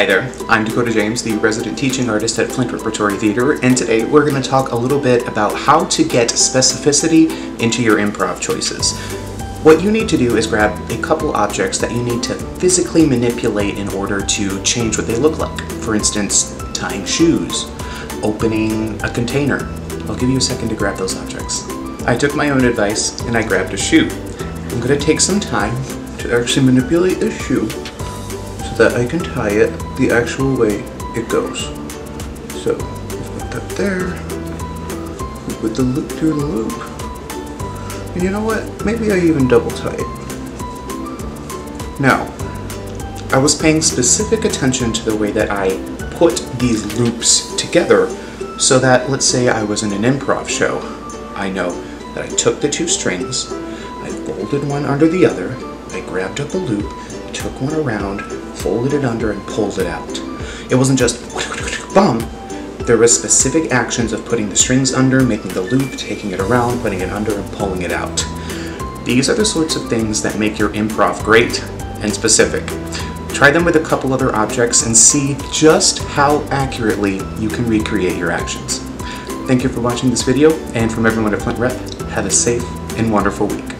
Hi there, I'm Dakota James, the resident teaching artist at Flint Repertory Theater, and today we're going to talk a little bit about how to get specificity into your improv choices. What you need to do is grab a couple objects that you need to physically manipulate in order to change what they look like. For instance, tying shoes, opening a container. I'll give you a second to grab those objects. I took my own advice and I grabbed a shoe. I'm going to take some time to actually manipulate this shoe that I can tie it the actual way it goes. So, put that there. With the loop through the loop. And you know what? Maybe I even double tie it. Now, I was paying specific attention to the way that I put these loops together so that, let's say I was in an improv show, I know that I took the two strings, I folded one under the other, I grabbed up a loop, took one around, folded it under, and pulled it out. It wasn't just bum. There were specific actions of putting the strings under, making the loop, taking it around, putting it under, and pulling it out. These are the sorts of things that make your improv great and specific. Try them with a couple other objects and see just how accurately you can recreate your actions. Thank you for watching this video, and from everyone at Flint Rep, have a safe and wonderful week.